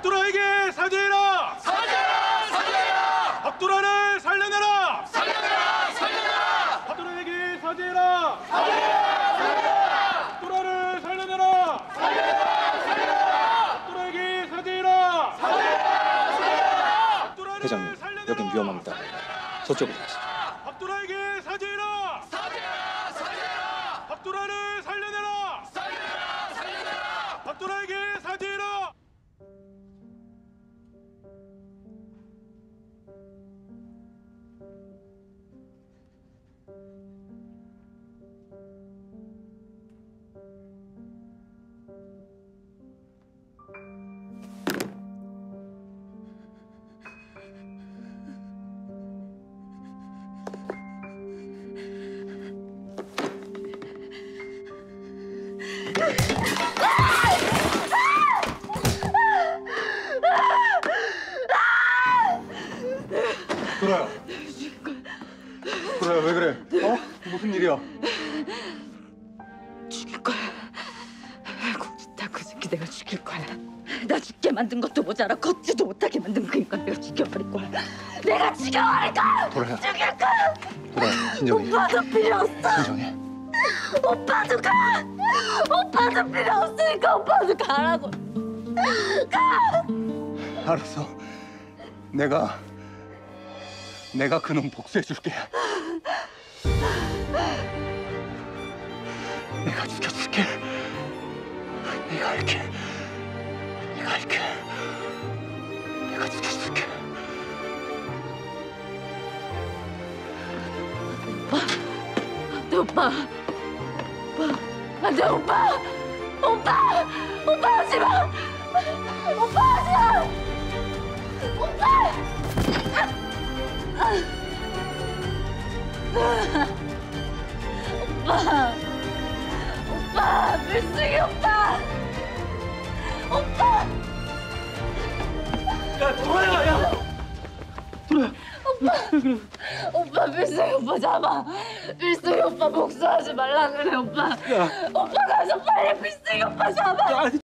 박도라에게 사죄해라! 사죄해라! 사죄해라! 박도라를 살려내라! 살려내라! 살려내라! 사죄해라! 사죄해라! 박도라를 살려내라! 살려내라! 살려내라! 박도라에게 사죄해라! 사죄해라! 회장님! 여긴 위험합니다. 저쪽으로 가시죠. 박도라에게 사죄해라! 사죄해라! 사죄해라! 박도라를 돌아요. 돌아요, 왜 그래? 어? 무슨 일이야? 죽일 거야. 공진타 그 새끼 내가 죽일 거야. 나 죽게 만든 것도 모자라 걷지도 못하게 만든 그 인간 내가 죽여버릴 거야. 내가 죽여버릴 거야. 돌아요. 죽일 거야. 돌아요, 진정해. 오빠도 필요 없어. 진정해. 오빠도 가. 오빠도 필요 없으니까 오빠도 가라고. 알았어. 내가 내가 그놈 복수해 줄게. 내가 죽여줄게. 내가 할게. 내가 할게. 내가 죽여줄게. 내 오빠. 오빠. 안돼 오빠. 오빠. 오빠 하지 마. 오빠 하지 마. 오빠. 오빠. 오빠. 밀승이 오빠. 오빠. 야, 도라야, 야! 오빠 밀승이 오빠 잡아. 밀승이 오빠 복수하지 말라 그래 오빠. 오빠 가서 빨리 밀승이 오빠 잡아.